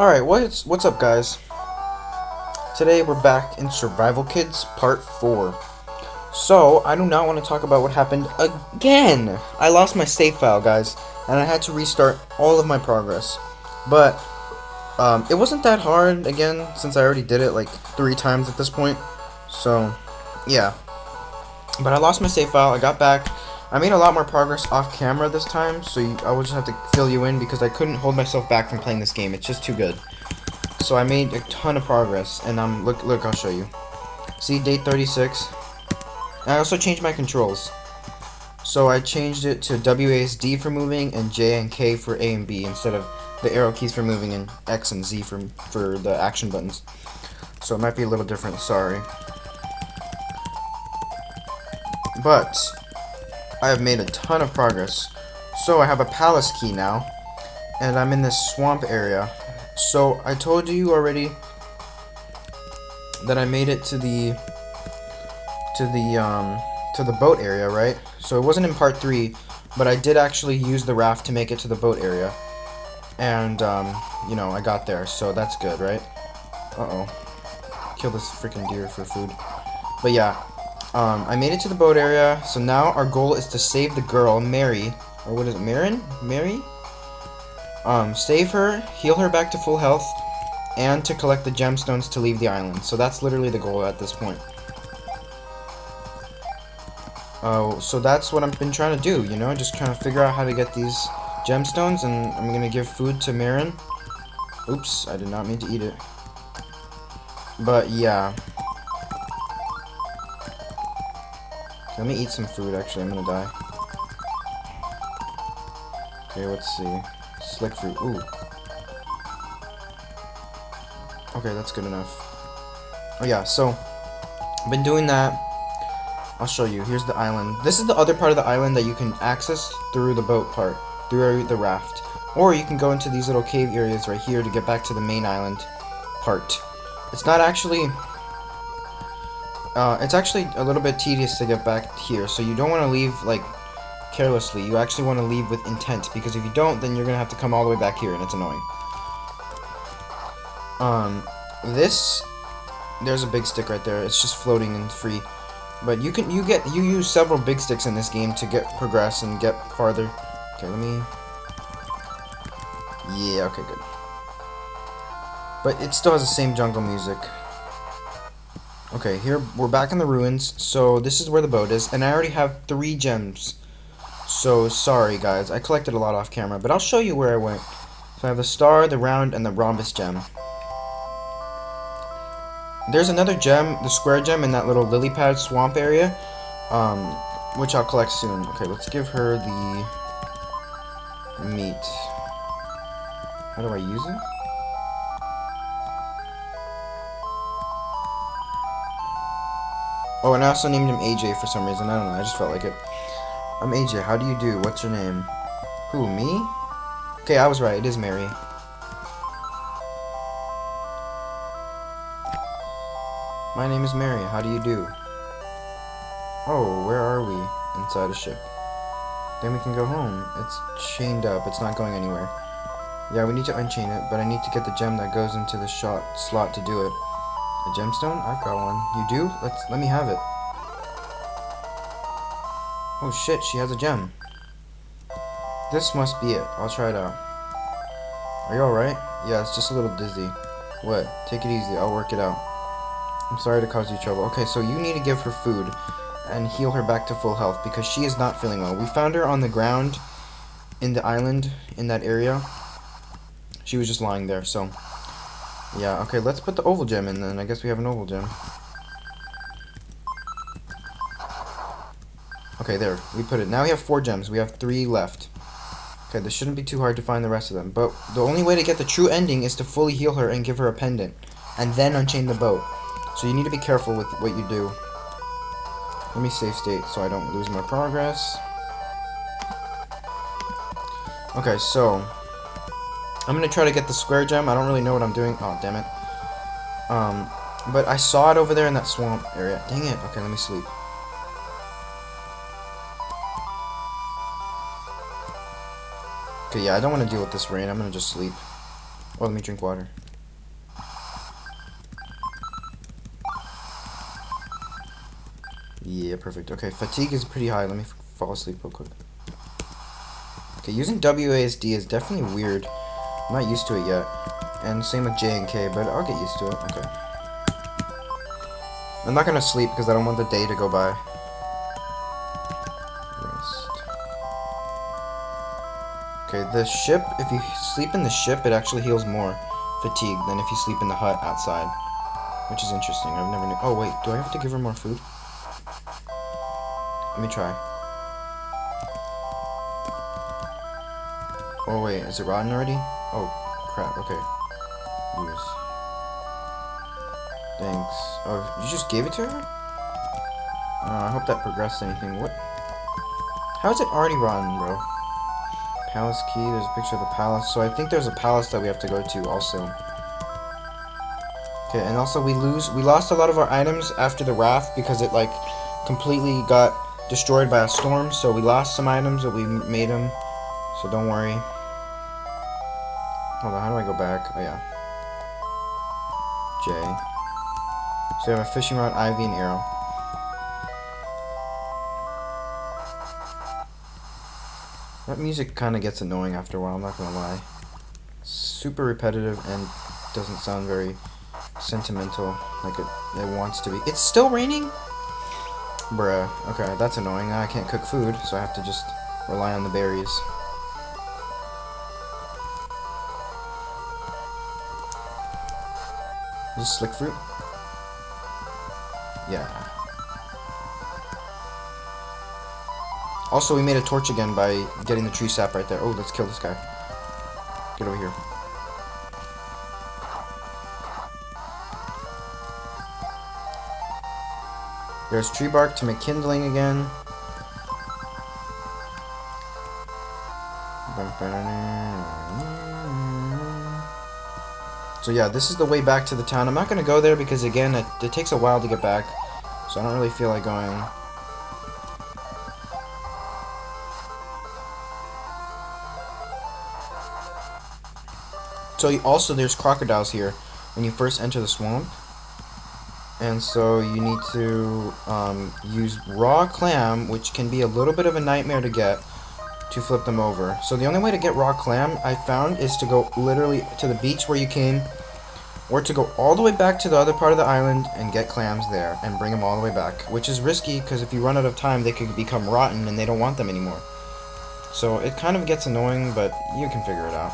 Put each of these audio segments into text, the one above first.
Alright, what's, what's up guys? Today we're back in Survival Kids Part 4. So, I do not want to talk about what happened again! I lost my save file, guys, and I had to restart all of my progress. But, um, it wasn't that hard, again, since I already did it like three times at this point. So, yeah. But I lost my save file, I got back, I made a lot more progress off camera this time, so you, I will just have to fill you in because I couldn't hold myself back from playing this game. It's just too good. So I made a ton of progress, and um, look, look, I'll show you. See, day 36. I also changed my controls. So I changed it to WASD for moving and J and K for A and B instead of the arrow keys for moving and X and Z for, for the action buttons. So it might be a little different, sorry. But, I have made a ton of progress. So I have a palace key now, and I'm in this swamp area. So I told you already that I made it to the to the um to the boat area, right? So it wasn't in part 3, but I did actually use the raft to make it to the boat area. And um, you know, I got there, so that's good, right? Uh-oh. Kill this freaking deer for food. But yeah, um, I made it to the boat area, so now our goal is to save the girl, Mary. Or what is it, Marin? Mary? Um, save her, heal her back to full health, and to collect the gemstones to leave the island. So that's literally the goal at this point. Oh, uh, so that's what I've been trying to do, you know? Just trying to figure out how to get these gemstones, and I'm gonna give food to Marin. Oops, I did not mean to eat it. But yeah, Let me eat some food, actually. I'm gonna die. Okay, let's see. Slick fruit. Ooh. Okay, that's good enough. Oh, yeah, so... I've been doing that. I'll show you. Here's the island. This is the other part of the island that you can access through the boat part. Through the raft. Or you can go into these little cave areas right here to get back to the main island part. It's not actually uh, it's actually a little bit tedious to get back here, so you don't want to leave, like, carelessly. You actually want to leave with intent, because if you don't, then you're going to have to come all the way back here, and it's annoying. Um, this, there's a big stick right there. It's just floating and free. But you can, you get, you use several big sticks in this game to get progress and get farther. Okay, let me, yeah, okay, good. But it still has the same jungle music. Okay, here we're back in the ruins. So this is where the boat is, and I already have three gems. So sorry guys, I collected a lot off camera, but I'll show you where I went. So I have the star, the round, and the rhombus gem. There's another gem, the square gem in that little lily pad swamp area, um, which I'll collect soon. Okay, let's give her the meat. How do I use it? Oh, and I also named him AJ for some reason. I don't know. I just felt like it. I'm AJ. How do you do? What's your name? Who, me? Okay, I was right. It is Mary. My name is Mary. How do you do? Oh, where are we? Inside a ship. Then we can go home. It's chained up. It's not going anywhere. Yeah, we need to unchain it, but I need to get the gem that goes into the shot slot to do it. A gemstone? I've got one. You do? Let's let me have it. Oh shit, she has a gem. This must be it. I'll try it out. Are you alright? Yeah, it's just a little dizzy. What? Take it easy. I'll work it out. I'm sorry to cause you trouble. Okay, so you need to give her food and heal her back to full health because she is not feeling well. We found her on the ground in the island in that area. She was just lying there, so yeah, okay, let's put the oval gem in then. I guess we have an oval gem. Okay, there. We put it. Now we have four gems. We have three left. Okay, this shouldn't be too hard to find the rest of them. But the only way to get the true ending is to fully heal her and give her a pendant. And then unchain the boat. So you need to be careful with what you do. Let me save state so I don't lose my progress. Okay, so I'm gonna try to get the square gem. I don't really know what I'm doing. Oh, damn it. Um, but I saw it over there in that swamp area. Dang it. Okay, let me sleep. Okay, yeah, I don't want to deal with this rain. I'm gonna just sleep. Oh, let me drink water. Yeah, perfect. Okay, fatigue is pretty high. Let me fall asleep real quick. Okay, using WASD is definitely weird. I'm not used to it yet. And same with J and K, but I'll get used to it. Okay. I'm not gonna sleep because I don't want the day to go by. Rest. Okay, the ship, if you sleep in the ship, it actually heals more fatigue than if you sleep in the hut outside. Which is interesting. I've never knew. Oh, wait. Do I have to give her more food? Let me try. Oh, wait. Is it rotten already? Oh, crap. Okay. Use. Thanks. Oh, you just gave it to her? Uh, I hope that progressed anything. What? How is it already rotten, bro? Palace key. There's a picture of the palace. So I think there's a palace that we have to go to also. Okay, and also we lose. We lost a lot of our items after the raft because it like completely got destroyed by a storm. So we lost some items, but we made them. So don't worry. Hold on, how do I go back? Oh yeah. J. So we have a fishing rod, ivy, and arrow. That music kind of gets annoying after a while, I'm not gonna lie. Super repetitive and doesn't sound very sentimental like it, it wants to be. It's still raining? Bruh. Okay, that's annoying. I can't cook food, so I have to just rely on the berries. Is slick fruit? Yeah. Also, we made a torch again by getting the tree sap right there. Oh, let's kill this guy. Get over here. There's tree bark to make kindling again. So yeah, this is the way back to the town. I'm not going to go there because, again, it, it takes a while to get back. So I don't really feel like going. So also there's crocodiles here when you first enter the swamp. And so you need to um, use raw clam, which can be a little bit of a nightmare to get, to flip them over. So the only way to get raw clam, I found, is to go literally to the beach where you came, or to go all the way back to the other part of the island and get clams there, and bring them all the way back. Which is risky, because if you run out of time, they could become rotten, and they don't want them anymore. So it kind of gets annoying, but you can figure it out.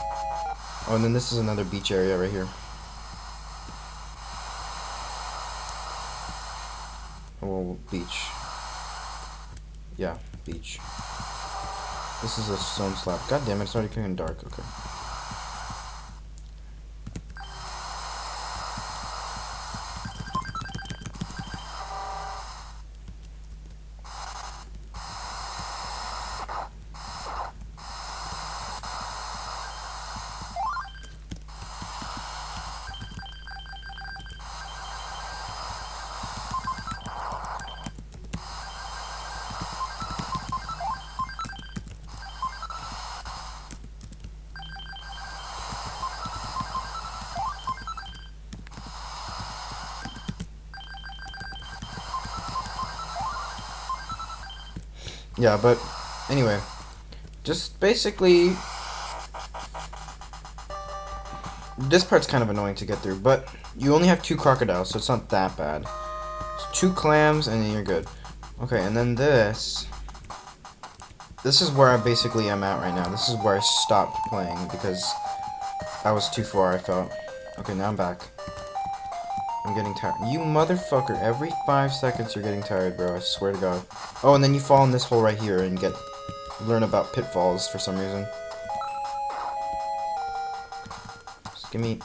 Oh, and then this is another beach area right here. Oh, beach. Yeah, beach. This is a stone slab. God damn it, it's already getting dark. Okay. Yeah, but anyway, just basically this part's kind of annoying to get through, but you only have two crocodiles, so it's not that bad. It's two clams, and then you're good. Okay, and then this. This is where I basically am at right now. This is where I stopped playing because I was too far, I felt. Okay, now I'm back. I'm getting tired. You motherfucker, every five seconds you're getting tired, bro. I swear to God. Oh, and then you fall in this hole right here and get learn about pitfalls for some reason. Just give me...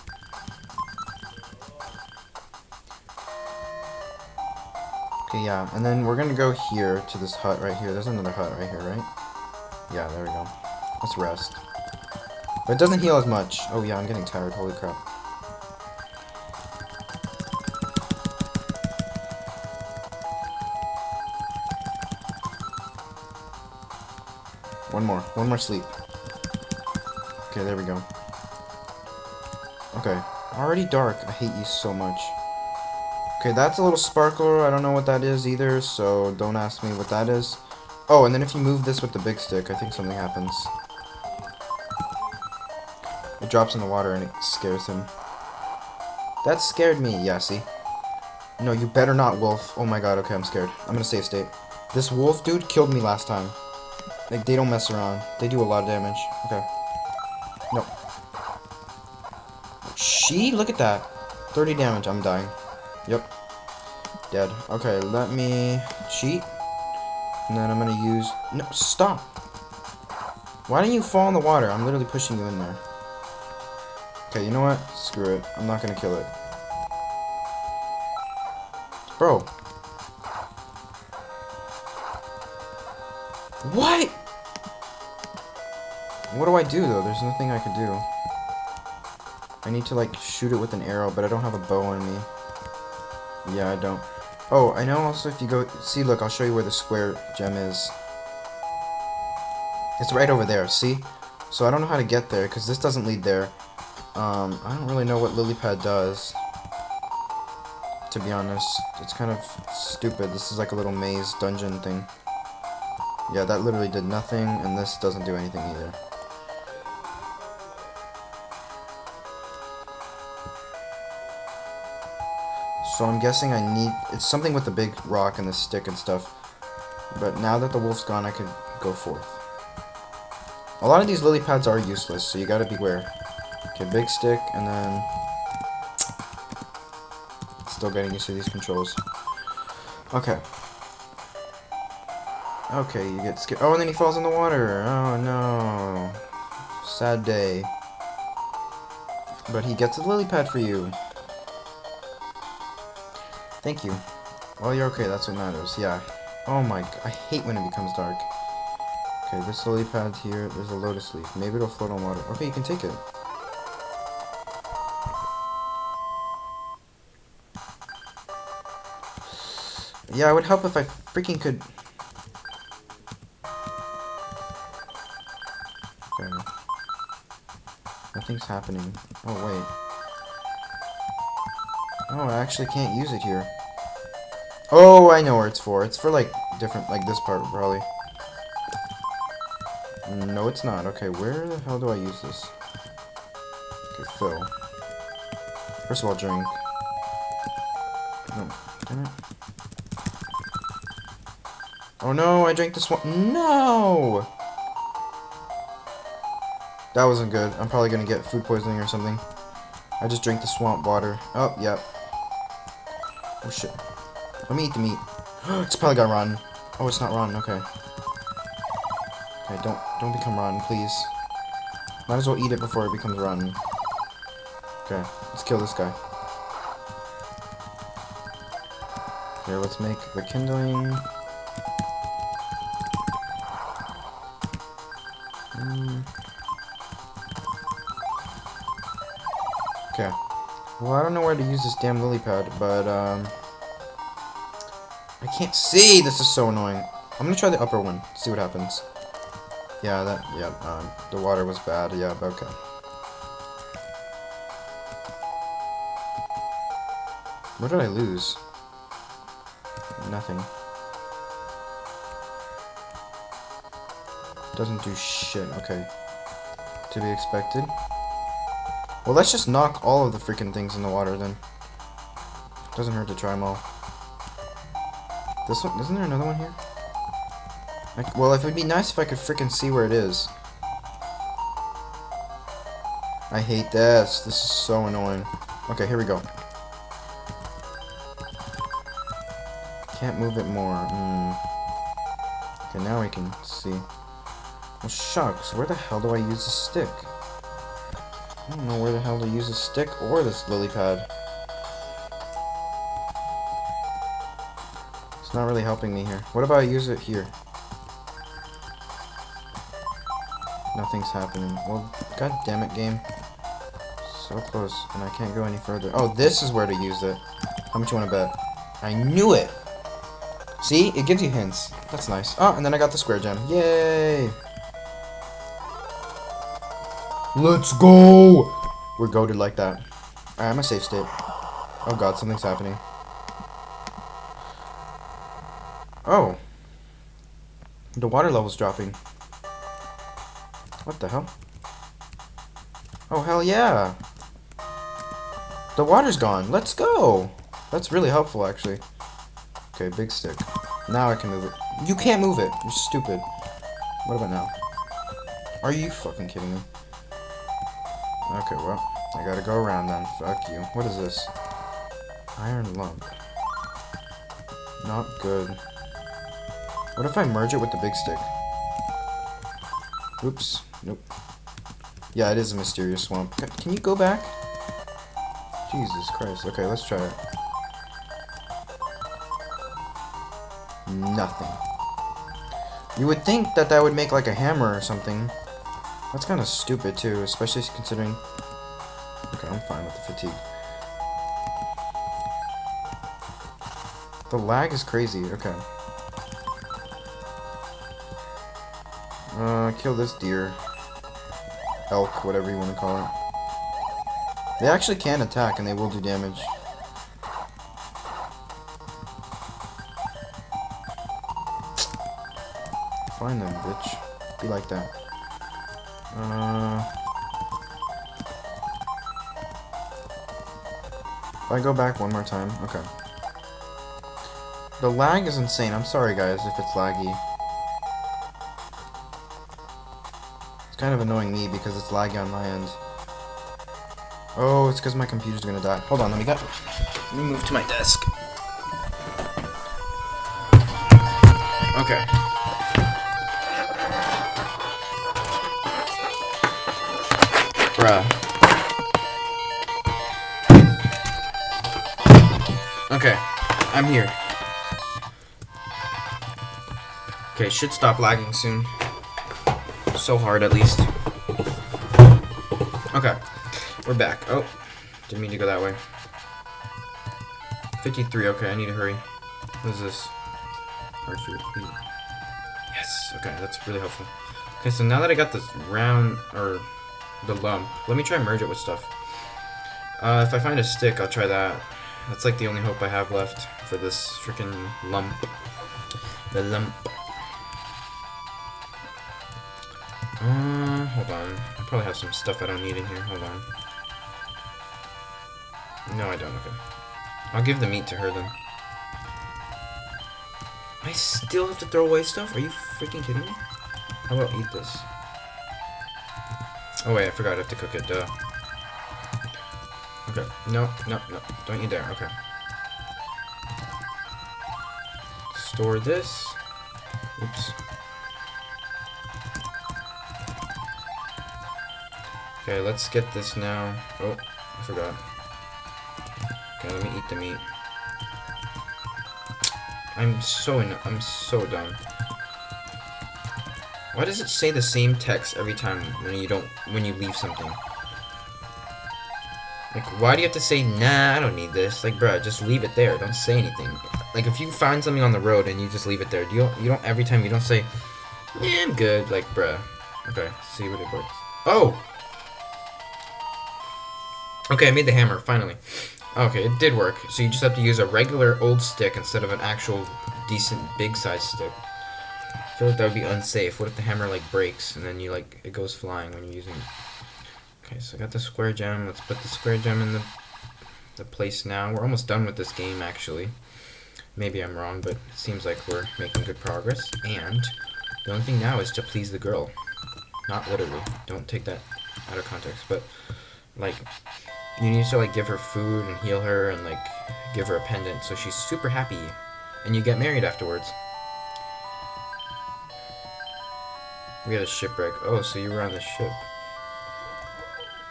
Okay, yeah, and then we're gonna go here to this hut right here. There's another hut right here, right? Yeah, there we go. Let's rest. But it doesn't heal as much. Oh yeah, I'm getting tired. Holy crap. One more. One more sleep. Okay, there we go. Okay. Already dark. I hate you so much. Okay, that's a little sparkler. I don't know what that is either, so don't ask me what that is. Oh, and then if you move this with the big stick, I think something happens. It drops in the water and it scares him. That scared me. See? No, you better not, wolf. Oh my god, okay, I'm scared. I'm gonna save state. This wolf dude killed me last time. Like, they don't mess around. They do a lot of damage. Okay. Nope. She? Look at that. 30 damage. I'm dying. Yep. Dead. Okay, let me cheat. And then I'm gonna use... No, stop! Why don't you fall in the water? I'm literally pushing you in there. Okay, you know what? Screw it. I'm not gonna kill it. Bro. What? What do I do, though? There's nothing I could do. I need to, like, shoot it with an arrow, but I don't have a bow on me. Yeah, I don't. Oh, I know also if you go... See, look, I'll show you where the square gem is. It's right over there, see? So I don't know how to get there, because this doesn't lead there. Um, I don't really know what lily pad does. To be honest, it's kind of stupid. This is like a little maze dungeon thing. Yeah, that literally did nothing, and this doesn't do anything either. So I'm guessing I need... It's something with the big rock and the stick and stuff. But now that the wolf's gone, I can go forth. A lot of these lily pads are useless, so you gotta beware. Okay, big stick, and then... Still getting used to these controls. Okay. Okay, you get scared. Oh, and then he falls in the water. Oh, no. Sad day. But he gets a lily pad for you. Thank you. Well, you're okay. That's what matters. Yeah. Oh my... I hate when it becomes dark. Okay, this lily pad here. There's a lotus leaf. Maybe it'll float on water. Okay, you can take it. Yeah, it would help if I freaking could... Okay. Nothing's happening. Oh, wait. Oh, I actually can't use it here. Oh, I know where it's for. It's for, like, different, like, this part, probably. No, it's not. Okay, where the hell do I use this? Okay, fill. First of all, drink. No, damn it. Oh no, I drank this one. No! That wasn't good. I'm probably gonna get food poisoning or something. I just drank the swamp water. Oh, yep. Shit. Let me eat the meat. it's probably got rotten. Oh, it's not rotten. Okay. Okay, don't don't become rotten, please. Might as well eat it before it becomes rotten. Okay, let's kill this guy. Here, let's make the kindling. Well, I don't know where to use this damn lily pad, but, um... I can't see! This is so annoying. I'm gonna try the upper one, see what happens. Yeah, that, yeah, um, the water was bad, yeah, okay. What did I lose? Nothing. Doesn't do shit, okay. To be expected. Well, let's just knock all of the freaking things in the water then. Doesn't hurt to try them all. This one, isn't there another one here? Like, well, it would be nice if I could freaking see where it is. I hate this. This is so annoying. Okay, here we go. Can't move it more. Mm. Okay, now we can see. Well, shucks. Where the hell do I use the stick? I don't know where the hell to use a stick or this lily pad. It's not really helping me here. What about I use it here? Nothing's happening. Well, god damn it, game. So close, and I can't go any further. Oh, this is where to use it. How much you want to bet? I knew it! See? It gives you hints. That's nice. Oh, and then I got the square gem. Yay! Let's go! we're goaded like that. Alright, I'm a safe state. Oh god, something's happening. Oh. The water level's dropping. What the hell? Oh, hell yeah! The water's gone. Let's go! That's really helpful, actually. Okay, big stick. Now I can move it. You can't move it! You're stupid. What about now? Are you fucking kidding me? Okay, well, I gotta go around then. Fuck you. What is this? Iron lump. Not good. What if I merge it with the big stick? Oops. Nope. Yeah, it is a mysterious swamp. Can you go back? Jesus Christ. Okay, let's try it. Nothing. You would think that that would make like a hammer or something. That's kind of stupid too, especially considering... Okay, I'm fine with the fatigue. The lag is crazy. Okay. Uh, kill this deer. Elk, whatever you want to call it. They actually can attack and they will do damage. Find them, bitch. Be like that. Uh... If I go back one more time, okay. The lag is insane. I'm sorry, guys, if it's laggy. It's kind of annoying me because it's laggy on my end. Oh, it's because my computer's gonna die. Hold on, let me get. Let me move to my desk. Okay. Bruh. Okay, I'm here. Okay, should stop lagging soon. So hard, at least. Okay, we're back. Oh, didn't mean to go that way. 53, okay, I need to hurry. What is this? Hard fruit. Yes, okay, that's really helpful. Okay, so now that I got this round, or the lump, let me try merge it with stuff. Uh, if I find a stick, I'll try that. That's like the only hope I have left for this freaking lump. The lump. Uh, hold on. I probably have some stuff I don't need in here. Hold on. No, I don't. Okay. I'll give the meat to her then. I still have to throw away stuff? Are you freaking kidding me? How about eat this? Oh wait, I forgot I have to cook it, duh. Okay. No, no, no. Don't you dare. Okay. Store this. Oops. Okay, let's get this now. Oh, I forgot. Okay, let me eat the meat. I'm so in I'm so dumb. Why does it say the same text every time when you don't when you leave something? Like, why do you have to say, nah, I don't need this? Like, bruh, just leave it there. Don't say anything. Like, if you find something on the road and you just leave it there, you don't, you don't every time you don't say, yeah, I'm good. Like, bruh. Okay, see what it works. Oh! Okay, I made the hammer, finally. Okay, it did work. So you just have to use a regular old stick instead of an actual decent big size stick. Feel like that would be unsafe. What if the hammer like breaks and then you like it goes flying when you're using it? Okay, so I got the square gem. Let's put the square gem in the the place now. We're almost done with this game actually. Maybe I'm wrong, but it seems like we're making good progress. And the only thing now is to please the girl. Not literally. Don't take that out of context, but like you need to like give her food and heal her and like give her a pendant so she's super happy and you get married afterwards we had a shipwreck oh so you were on the ship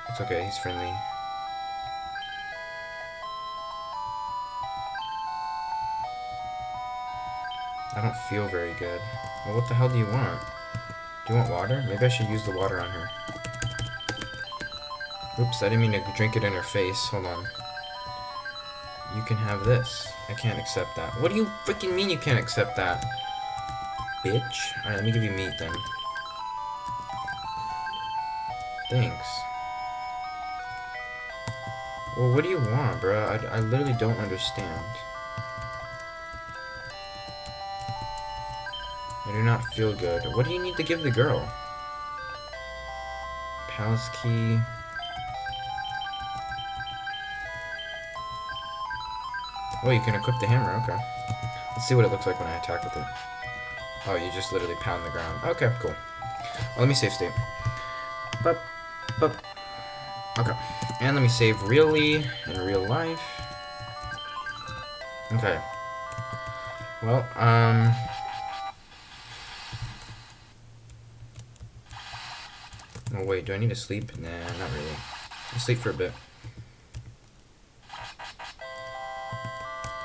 it's okay he's friendly I don't feel very good well what the hell do you want do you want water maybe I should use the water on her Oops, I didn't mean to drink it in her face. Hold on. You can have this. I can't accept that. What do you freaking mean you can't accept that? Bitch. Alright, let me give you meat then. Thanks. Well, what do you want, bro? I, I literally don't understand. I do not feel good. What do you need to give the girl? Palace key. Oh, you can equip the hammer, okay. Let's see what it looks like when I attack with it. Oh, you just literally pound the ground. Okay, cool. Well, let me save state. Bup, bup. Okay. And let me save really in real life. Okay. Well, um... Oh, wait, do I need to sleep? Nah, not really. I'll sleep for a bit.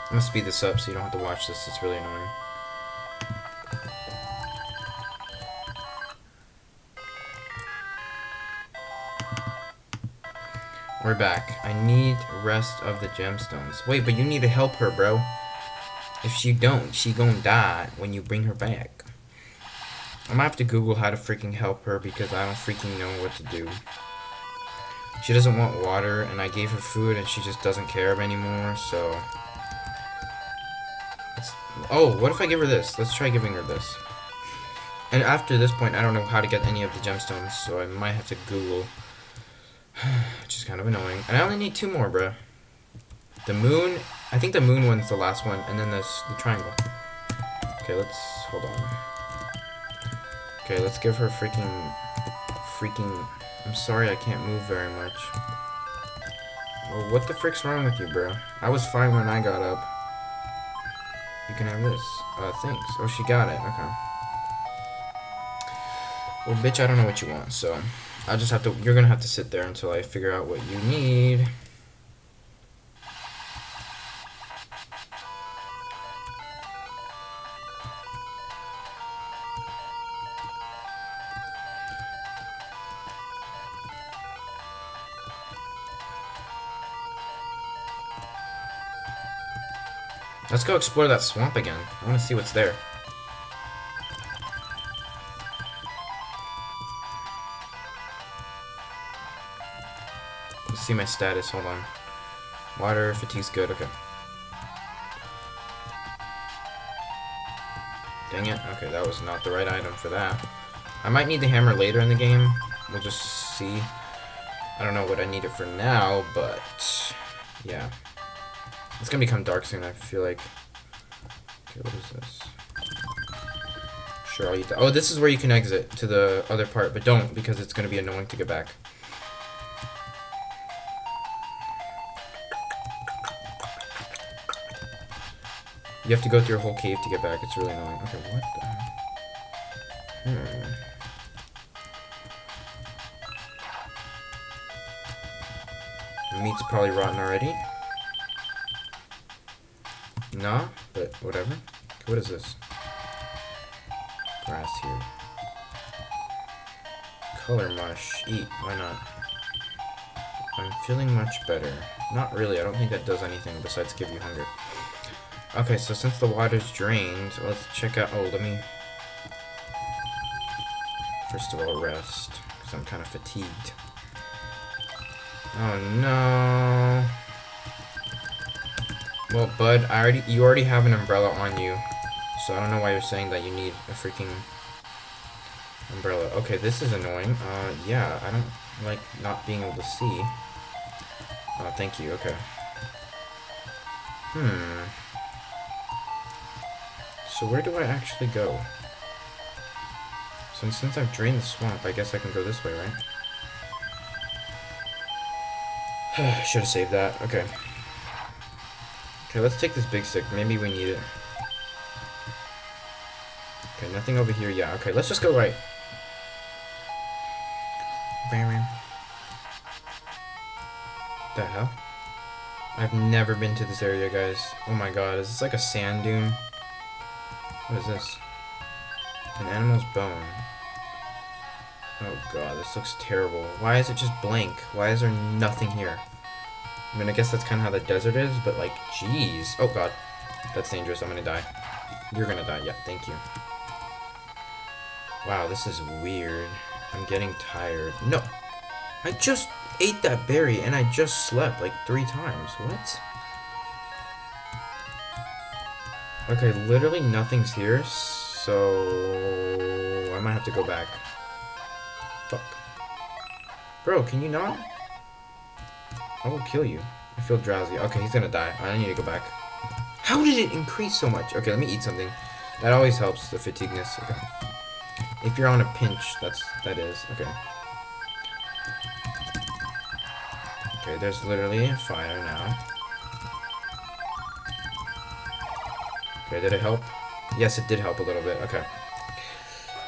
I'm gonna speed this up so you don't have to watch this, it's really annoying. We're back. I need rest of the gemstones. Wait, but you need to help her, bro. If she don't, she gonna die when you bring her back. I might have to Google how to freaking help her because I don't freaking know what to do. She doesn't want water, and I gave her food, and she just doesn't care anymore, so... Oh, what if I give her this? Let's try giving her this. And after this point, I don't know how to get any of the gemstones, so I might have to Google. Which is kind of annoying. And I only need two more, bruh. The moon... I think the moon one's the last one, and then there's the triangle. Okay, let's... Hold on. Okay, let's give her freaking... Freaking... I'm sorry I can't move very much. Well, what the frick's wrong with you, bro? I was fine when I got up. You can have this. Uh, thanks. Oh, she got it. Okay. Well, bitch, I don't know what you want, so... I just have to... You're gonna have to sit there until I figure out what you need. Let's go explore that swamp again. I want to see what's there. See my status. Hold on. Water, fatigue's good. Okay. Dang it. Okay, that was not the right item for that. I might need the hammer later in the game. We'll just see. I don't know what I need it for now, but yeah. It's gonna become dark soon, I feel like. Okay, what is this? Sure, I'll eat that. Oh, this is where you can exit to the other part, but don't, because it's gonna be annoying to get back. You have to go through your whole cave to get back. It's really annoying. Okay, what the... Hmm. meat's probably rotten already. Nah, but whatever. What is this? Grass here. Color mush. Eat. Why not? I'm feeling much better. Not really. I don't think that does anything besides give you hunger. Okay, so since the water's drained, let's check out... Oh, let me... First of all, rest. Because I'm kind of fatigued. Oh, no... Well, bud, I already you already have an umbrella on you, so I don't know why you're saying that you need a freaking umbrella. Okay, this is annoying. Uh, yeah, I don't like not being able to see. Oh, thank you. Okay. Hmm. So where do I actually go? So since I've drained the swamp, I guess I can go this way, right? Should have saved that. Okay. Okay, let's take this big stick. Maybe we need it. Okay, nothing over here. Yeah, okay, let's just go right. Bam. The hell? I've never been to this area, guys. Oh my god, is this like a sand dune? What is this? An animal's bone. Oh god, this looks terrible. Why is it just blank? Why is there nothing here? I mean, I guess that's kind of how the desert is, but like, jeez. Oh god, that's dangerous. I'm gonna die. You're gonna die. Yeah, thank you. Wow, this is weird. I'm getting tired. No. I just ate that berry and I just slept like three times. What? Okay, literally nothing's here, so I might have to go back. Fuck. Bro, can you not? I will kill you. I feel drowsy. Okay, he's gonna die. I need to go back. How did it increase so much? Okay, let me eat something. That always helps the fatigueness. Okay. If you're on a pinch, that's that is. Okay. Okay, there's literally fire now. Okay, did it help? Yes, it did help a little bit. Okay.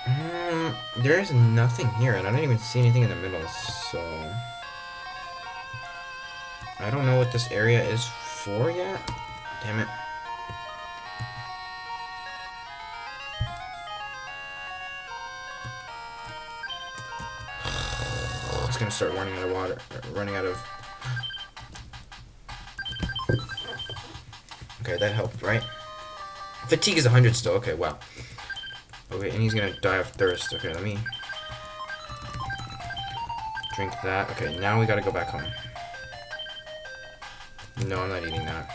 Um, there's nothing here, and I don't even see anything in the middle, so... I don't know what this area is for yet. Damn it. It's gonna start running out of water. Running out of... Okay, that helped, right? Fatigue is 100 still. Okay, wow. Okay, and he's gonna die of thirst. Okay, let me drink that. Okay, now we gotta go back home. No, I'm not eating that.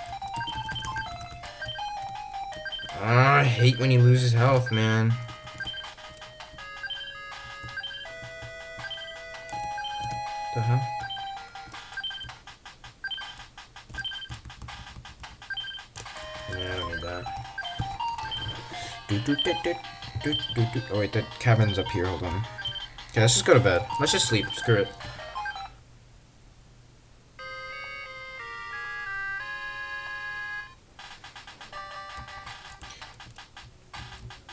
Ah, I hate when he loses health, man. The hell? Yeah, I don't need that. Oh wait, that cabin's up here. Hold on. Okay, let's just go to bed. Let's just sleep. Screw it.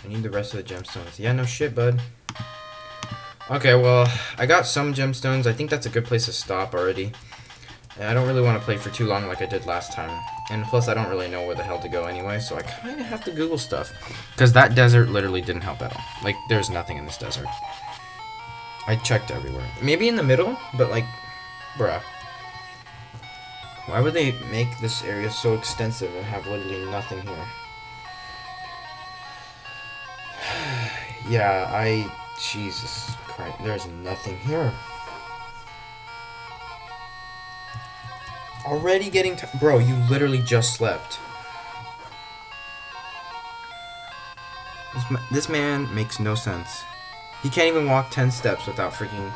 I need the rest of the gemstones. Yeah, no shit, bud. Okay, well, I got some gemstones. I think that's a good place to stop already. I don't really want to play for too long like I did last time. And plus, I don't really know where the hell to go anyway, so I kind of have to Google stuff. Because that desert literally didn't help at all. Like, there's nothing in this desert. I checked everywhere. Maybe in the middle, but like, bruh. Why would they make this area so extensive and have literally nothing here? yeah, I... Jesus Christ, there's nothing here. Already getting t- Bro, you literally just slept. This, ma this man makes no sense. He can't even walk 10 steps without freaking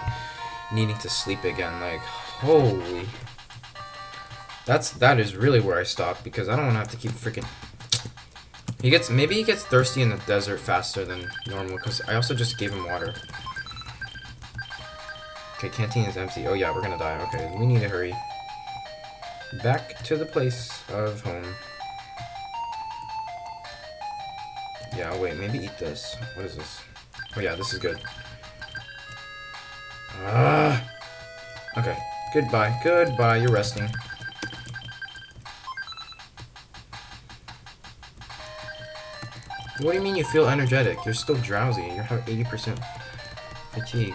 needing to sleep again. Like, holy. That's, that is really where I stop because I don't want to have to keep freaking... He gets, maybe he gets thirsty in the desert faster than normal because I also just gave him water. Okay, canteen is empty. Oh yeah, we're gonna die. Okay, we need to hurry. Back to the place of home. Yeah, wait, maybe eat this. What is this? Oh yeah, this is good. Ah. Okay, goodbye. Goodbye, you're resting. What do you mean you feel energetic? You're still drowsy. You're 80% fatigue.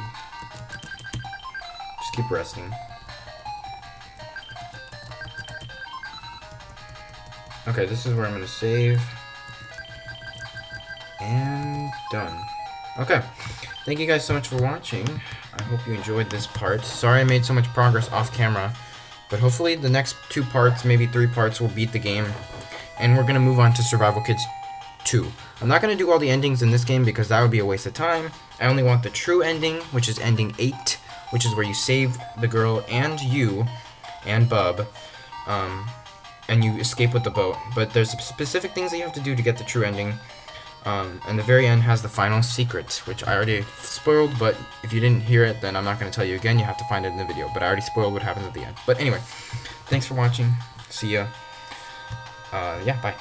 Just keep resting. Okay, this is where I'm going to save. And done. Okay. Thank you guys so much for watching. I hope you enjoyed this part. Sorry I made so much progress off camera. But hopefully the next two parts, maybe three parts, will beat the game. And we're going to move on to Survival Kids 2. I'm not going to do all the endings in this game because that would be a waste of time. I only want the true ending, which is ending 8, which is where you save the girl and you and Bub. Um, and you escape with the boat. But there's specific things that you have to do to get the true ending. Um, and the very end has the final secret, which I already spoiled, but if you didn't hear it, then I'm not going to tell you again. You have to find it in the video. But I already spoiled what happens at the end. But anyway, thanks for watching. See ya. Uh, yeah, bye.